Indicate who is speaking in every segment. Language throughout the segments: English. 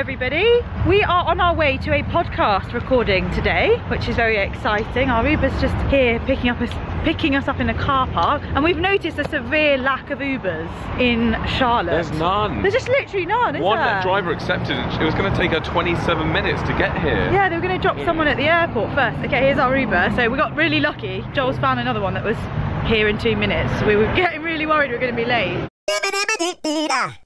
Speaker 1: everybody. We are on our way to a podcast recording today, which is very exciting. Our Uber's just here picking up us picking us up in a car park and we've noticed a severe lack of Ubers in Charlotte.
Speaker 2: There's none.
Speaker 1: There's just literally none, is
Speaker 2: One
Speaker 1: there?
Speaker 2: driver accepted and it was going to take her 27 minutes to get here.
Speaker 1: Yeah, they were going to drop someone at the airport first. Okay, here's our Uber. So we got really lucky. Joel's found another one that was here in two minutes. We were getting really worried we were going to be late. Ah.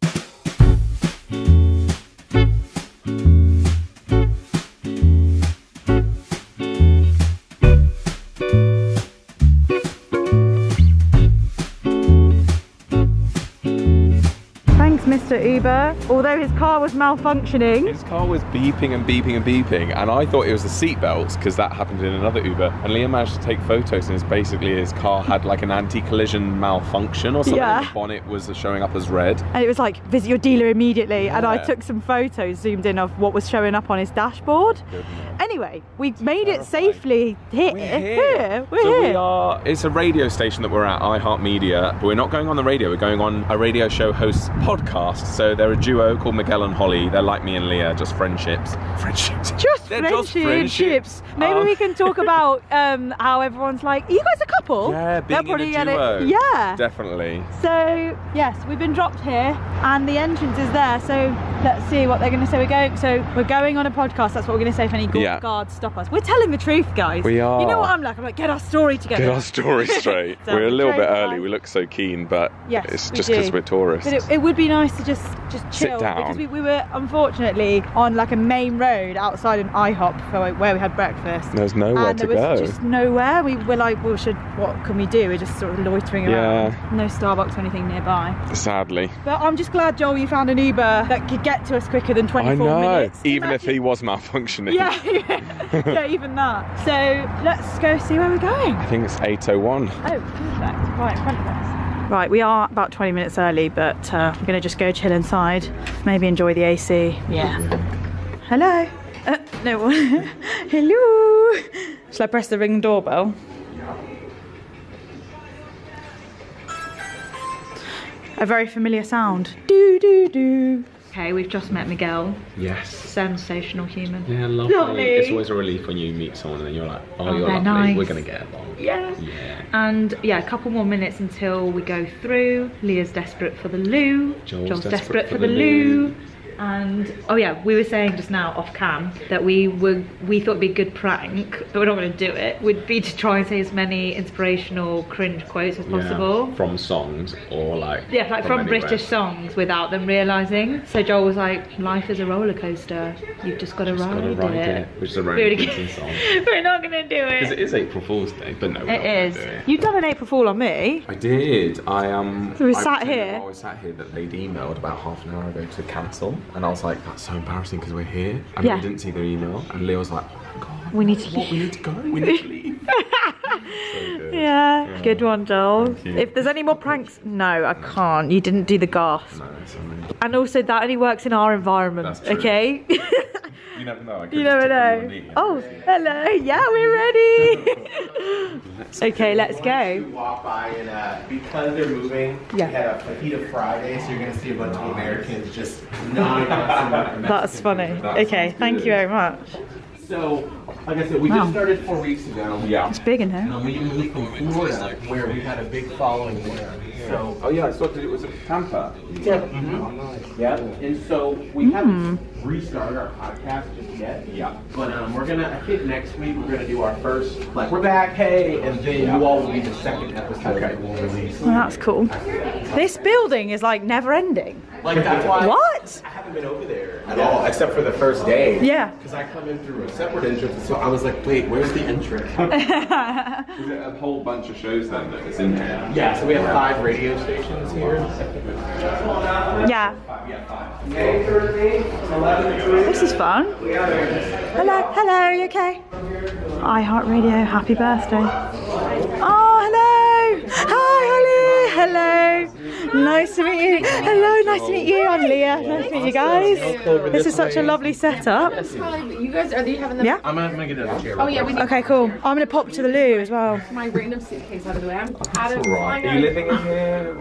Speaker 1: Mr. Uber. Although his car was malfunctioning.
Speaker 2: His car was beeping and beeping and beeping, and I thought it was the seat belts because that happened in another Uber. And Liam managed to take photos, and it's basically his car had like an anti-collision malfunction or something.
Speaker 1: Yeah.
Speaker 2: The bonnet was showing up as red.
Speaker 1: And it was like, visit your dealer immediately. And I took some photos zoomed in of what was showing up on his dashboard. Anyway, we made it safely here.
Speaker 2: We're
Speaker 1: here. We're
Speaker 2: so
Speaker 1: here.
Speaker 2: we are. It's a radio station that we're at, iHeartMedia. But we're not going on the radio. We're going on a radio show host podcast. So they're a duo called Miguel and Holly. They're like me and Lia, just friendships. Friendships.
Speaker 1: Just
Speaker 2: They're
Speaker 1: friendships.
Speaker 2: just friendships.
Speaker 1: Maybe
Speaker 2: Um,
Speaker 1: we can talk about um, how everyone's like, are you guys a couple?
Speaker 2: Yeah,
Speaker 1: They'll
Speaker 2: being
Speaker 1: probably
Speaker 2: in a duo.
Speaker 1: it. Yeah.
Speaker 2: Definitely.
Speaker 1: So yes, we've been dropped here, and the entrance is there. So let's see what they're going to say. We're going. So we're going on a podcast. That's what we're going to say. If any gu-
Speaker 2: Yeah.
Speaker 1: guards stop us, we're telling the truth, guys.
Speaker 2: We are.
Speaker 1: You know what I'm like? I'm like, get our story together.
Speaker 2: Get our story straight.
Speaker 1: So
Speaker 2: we're a little bit early.
Speaker 1: time.
Speaker 2: We look so keen, but
Speaker 1: Yes,
Speaker 2: it's just because we're tourists.
Speaker 1: But it, it would be nice to just just chill because we, we were unfortunately on like a main road outside an IHOP for like, where we had breakfast.
Speaker 2: There's nowhere
Speaker 1: and
Speaker 2: to
Speaker 1: there was
Speaker 2: go.
Speaker 1: just nowhere. We were like, well, should what can we do? We're just sort of loitering around.
Speaker 2: Yeah.
Speaker 1: No Starbucks or anything nearby.
Speaker 2: Sadly.
Speaker 1: But I'm just glad, Joel, you found an Uber that could get to us quicker than 24
Speaker 2: I know.
Speaker 1: minutes.
Speaker 2: Even if he was malfunctioning.
Speaker 1: Yeah, yeah, even that. So let's go see where we're going.
Speaker 2: I think it's 801.
Speaker 1: Oh, perfect. Right in front of us. Right, we are about 20 minutes early, but uh, I'm going to just go chill inside, maybe enjoy the AC. Yeah. Hello. Uh, no one. Hello. Shall I press the ring doorbell? A very familiar sound. Do, do, do. Okay, we've just met Miguel.
Speaker 2: Yes.
Speaker 1: Sensational human.
Speaker 2: Yeah, lovely.
Speaker 1: Lovely.
Speaker 2: It's always a relief when you meet someone and you're like, oh,
Speaker 1: Oh,
Speaker 2: you're lovely.
Speaker 1: nice.
Speaker 2: We're going to get along.
Speaker 1: Yeah.
Speaker 2: Yeah.
Speaker 1: And yeah, a couple more minutes until we go through. Lia's desperate for the loo.
Speaker 2: Joel's desperate for the
Speaker 1: loo. And oh yeah, we were saying just now off cam that we were we thought it'd be a good prank, but we're not going to do it. Would be to try and say as many inspirational cringe quotes as possible.
Speaker 2: Yeah, From songs or like.
Speaker 1: Yeah, like from,
Speaker 2: anywhere.
Speaker 1: British songs without them realising. So Joel was like, "Life is a roller coaster. You've just got to ride,
Speaker 2: ride
Speaker 1: it."
Speaker 2: it, which is a
Speaker 1: gonna-
Speaker 2: Keating song.
Speaker 1: We're not going to do
Speaker 2: Because
Speaker 1: it.
Speaker 2: it is April Fool's Day, but no,
Speaker 1: It
Speaker 2: gonna
Speaker 1: is.
Speaker 2: it.
Speaker 1: You've done an April Fool on me.
Speaker 2: I did. I um.
Speaker 1: So we
Speaker 2: I
Speaker 1: sat here.
Speaker 2: I was sat here that they'd emailed about half an hour ago to cancel, and I was like, "That's so embarrassing because we're here." And
Speaker 1: Yeah.
Speaker 2: we didn't see their email, and Leo was like, "Oh god,
Speaker 1: We need to
Speaker 2: leave. We need to go. We need to leave." so good.
Speaker 1: Yeah, good one, Joel. If there's any more pranks, no, I can't. You didn't do the gas.
Speaker 2: No.
Speaker 1: And also, that only works in our environment, okay?
Speaker 2: You never know. I could
Speaker 1: you never know.
Speaker 2: a knee.
Speaker 1: Oh, hello. Yeah, we're ready. okay, let's go.
Speaker 3: walk by and uh, because they're moving,
Speaker 1: Yeah.
Speaker 3: we had a fajita Friday, so you're gonna see a bunch of Americans just gnawing on some
Speaker 1: That's funny.
Speaker 2: That
Speaker 1: Okay, thank
Speaker 2: good.
Speaker 1: you very much.
Speaker 3: So, like I said, we
Speaker 1: Wow.
Speaker 3: just started four weeks ago.
Speaker 2: Yeah.
Speaker 1: It's big in here.
Speaker 3: And we moved from Florida, where we had a big following there. So,
Speaker 2: Oh yeah, I saw it was a Tampa.
Speaker 3: yeah, yeah. And so we haven't restarted our podcast just yet.
Speaker 2: Yeah.
Speaker 3: But um, we're gonna, I think next week we're gonna do our first, like, we're back, hey, and then you all will be the second episode that we'll release.
Speaker 1: Well, that's cool. This building is like never ending.
Speaker 3: Like, that's why.
Speaker 1: What?
Speaker 3: I haven't been over there at all, except for the first day.
Speaker 1: Yeah.
Speaker 3: Because I come in through a separate entrance, so I was like, wait, where's the entrance?
Speaker 2: Is it a whole bunch of shows then that is in here?
Speaker 3: yeah, so we have five radio stations here.
Speaker 1: Yeah. This is fun. Hello, hello, you okay? iHeartRadio, happy birthday. Oh, hello. Hi, Holly. Hello. Nice to meet you. Hello, nice to meet you. I'm Lia. Nice to meet you guys. This is such a lovely setup.
Speaker 4: You guys, are you having the?
Speaker 1: Yeah.
Speaker 3: I'm gonna get another chair.
Speaker 4: Oh yeah, we
Speaker 1: Okay, cool. I'm gonna pop to the loo as well.
Speaker 4: my random suitcase out of the way. I'm out of.
Speaker 3: Right. Are you living in here?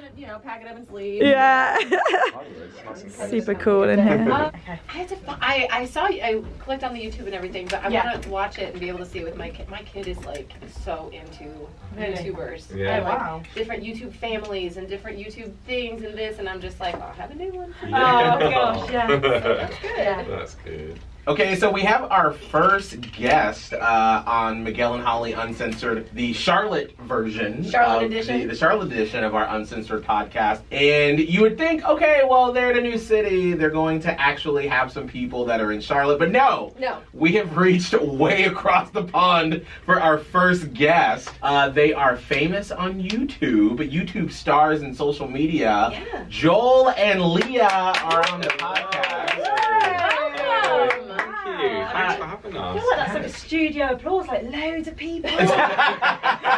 Speaker 4: You know, pack it up and sleep.
Speaker 1: yeah. Super cool in here.
Speaker 4: Uh, I had to. fi- I I saw. I clicked on the YouTube and everything, but I
Speaker 1: Yeah.
Speaker 4: want to watch it and be able to see it with my kid. My kid is like so into
Speaker 1: Really?
Speaker 4: YouTubers.
Speaker 2: Yeah.
Speaker 1: Wow.
Speaker 4: Different YouTube families and different YouTube things and this, and I'm just like, oh, I have a new one.
Speaker 1: Oh, gosh, yeah.
Speaker 4: That's good.
Speaker 2: That's good.
Speaker 3: Okay, so we have our first guest uh, on Miguel and Holly Uncensored, the Charlotte version.
Speaker 4: Charlotte edition.
Speaker 3: The, the Charlotte edition of our Uncensored podcast. And you would think, okay, well, they're in a new city. They're going to actually have some people that are in Charlotte. But no.
Speaker 4: No.
Speaker 3: We have reached way across the pond for our first guest. Uh, they are famous on YouTube, YouTube stars and social media.
Speaker 4: Yeah.
Speaker 3: Joel and Lia are on the podcast.
Speaker 4: Welcome.
Speaker 2: Thank you. Thanks for having us.
Speaker 1: That's like a studio applause, like loads of people. yeah,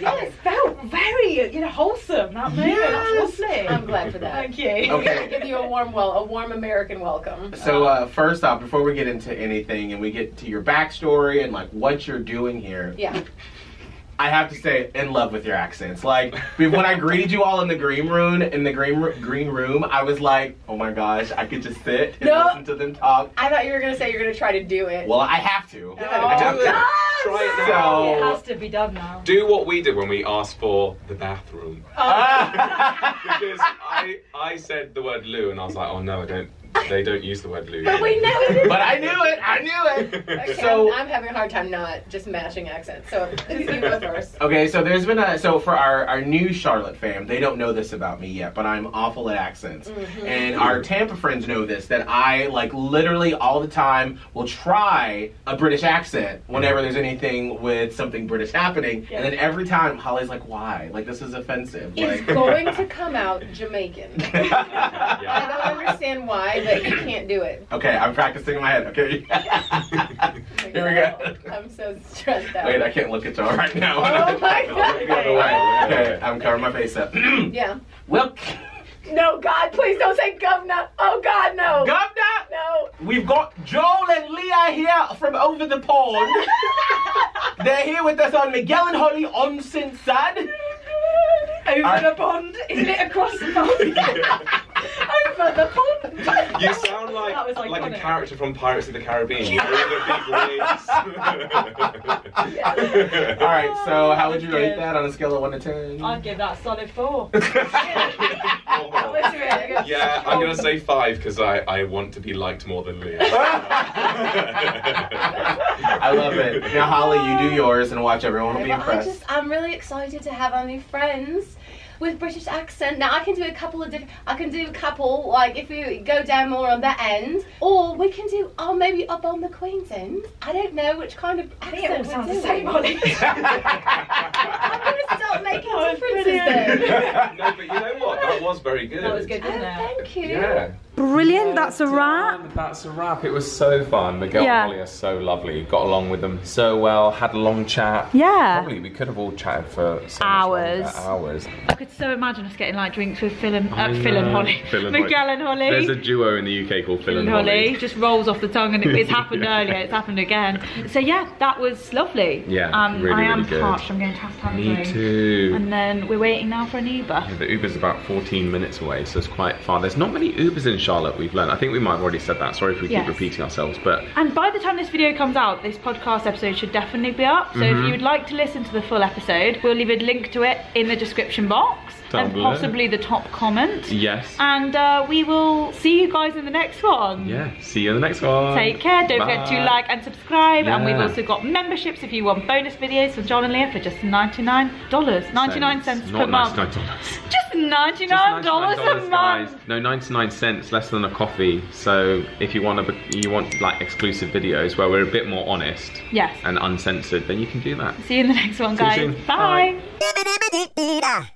Speaker 1: it felt very, you know, wholesome. That moment.
Speaker 3: Yes.
Speaker 1: That's lovely.
Speaker 4: I'm glad for that.
Speaker 1: Thank you.
Speaker 3: Okay.
Speaker 4: Give you a warm, well, a warm American welcome.
Speaker 3: So uh, first off, before we get into anything and we get to your backstory and like what you're doing here,
Speaker 4: Yeah.
Speaker 3: I have to say, in love with your accents. Like when I greeted you all in the green room, in the green green room, I was like, oh my gosh, I could just sit and
Speaker 4: No.
Speaker 3: listen to them talk.
Speaker 4: I thought you were gonna say you're gonna try to do it.
Speaker 3: Well, I have to.
Speaker 4: Oh,
Speaker 3: I have to.
Speaker 4: God.
Speaker 2: Try it now.
Speaker 1: It has to be done now.
Speaker 2: Do what we did when we asked for the bathroom.
Speaker 3: Ah.
Speaker 2: Because I I said the word loo and I was like, oh no, I don't. They don't use the word loo.
Speaker 4: But we know it.
Speaker 3: but I knew it. I knew it.
Speaker 4: Okay,
Speaker 3: So-
Speaker 4: I'm, I'm having a hard time not just matching accents. So you go first.
Speaker 3: Okay, so there's been a so for our our new Charlotte fam, they don't know this about me yet, but I'm awful at accents. Mm-hmm. And our Tampa friends know this that I like literally all the time will try a British accent whenever there's anything with something British happening, and then every time Holly's like, "Why? Like this is offensive."
Speaker 4: It's
Speaker 3: Like,
Speaker 4: going to come out Jamaican. I don't understand why, but you can't do it.
Speaker 3: okay, I'm practicing in my head. Okay, here we go.
Speaker 4: I'm so stressed out.
Speaker 3: Wait, I can't look at y'all right now.
Speaker 4: Oh my god.
Speaker 3: Okay, I'm covering my face up.
Speaker 4: Yeah.
Speaker 3: well,
Speaker 4: No, God, please don't say governor. Oh God, no.
Speaker 3: Governor.
Speaker 4: No.
Speaker 3: We've got Joel and Lia here from over the pond. They're here with us on Miguel and Holly on Sad.
Speaker 1: Over
Speaker 3: I-
Speaker 1: the pond? Isn't it across the pond? Over the pond?
Speaker 2: You sound like like a character from Pirates of the Caribbean. You do the big waves.
Speaker 3: All right, so how would you rate that on a scale of one to ten?
Speaker 1: I'd give that a solid four.
Speaker 2: yeah, I'm gonna say five because I, I want to be liked more than Lia.
Speaker 3: I love it. Now, Holly, you do yours and watch everyone will be
Speaker 4: Well, I
Speaker 3: impressed.
Speaker 4: just, I'm really excited to have our new friends with British accent. Now I can do a couple of different. I can do a couple, like if we go down more on that end, or we can do, oh maybe up on the Queen's end. I don't know which kind of
Speaker 1: I think it all
Speaker 4: accent
Speaker 1: sounds the same, Holly.
Speaker 4: I'm gonna start making
Speaker 1: That
Speaker 4: differences
Speaker 1: brilliant.
Speaker 4: then.
Speaker 2: no, but you know what? That was very good.
Speaker 1: That was good,
Speaker 4: Oh,
Speaker 1: wasn't it?
Speaker 4: thank you.
Speaker 2: Yeah.
Speaker 1: Brilliant, that's a wrap.
Speaker 2: Done. That's a wrap. It was so fun. Miguel
Speaker 1: Yeah.
Speaker 2: and Holly are so lovely. Got along with them so well. Had a long chat.
Speaker 1: Yeah.
Speaker 2: Probably we could have all chatted for so
Speaker 1: Hours.
Speaker 2: longer, Hours.
Speaker 1: I could so imagine us getting like drinks with Phil and, uh, Phil and. Holly.
Speaker 2: Phil and
Speaker 1: Miguel and Holly.
Speaker 2: There's a duo in the UK called Phil
Speaker 1: Phil
Speaker 2: and
Speaker 1: and Holly.
Speaker 2: Holly.
Speaker 1: Just rolls off the tongue and it, it's happened
Speaker 2: Yeah.
Speaker 1: earlier, it's happened again. So yeah, that was lovely.
Speaker 2: Yeah,
Speaker 1: um,
Speaker 2: really,
Speaker 1: I am
Speaker 2: really good.
Speaker 1: parched, I'm going to have to have a
Speaker 2: Me
Speaker 1: drink.
Speaker 2: too.
Speaker 1: And then we're waiting now for an Uber.
Speaker 2: Yeah, the Uber's about 14 minutes away, so it's quite far. There's not many Ubers in Charlotte, we've learned. I think we might have already said that. Sorry if we
Speaker 1: Yes.
Speaker 2: keep repeating ourselves, but
Speaker 1: And by the time this video comes out, this podcast episode should definitely be up. So
Speaker 2: Mm-hmm.
Speaker 1: if you would like to listen to the full episode, we'll leave a link to it in the description box And possibly the top comment.
Speaker 2: yes.
Speaker 1: And uh, we will see you guys in the next one.
Speaker 2: yeah, see you in the next one.
Speaker 1: Take care. Don't forget to like and subscribe. And we've also got memberships if you want bonus videos from John and Lia for just $99. 99 cents per
Speaker 2: Not
Speaker 1: month.
Speaker 2: $99.
Speaker 1: Just $99,
Speaker 2: Just
Speaker 1: a month.
Speaker 2: guys. No, 99 cents, less than a coffee. So if you want to, you want like exclusive videos where we're a bit more honest
Speaker 1: Yes.
Speaker 2: and uncensored, then you can do that.
Speaker 1: See you in the next one,
Speaker 2: See
Speaker 1: guys. Bye.
Speaker 2: Bye.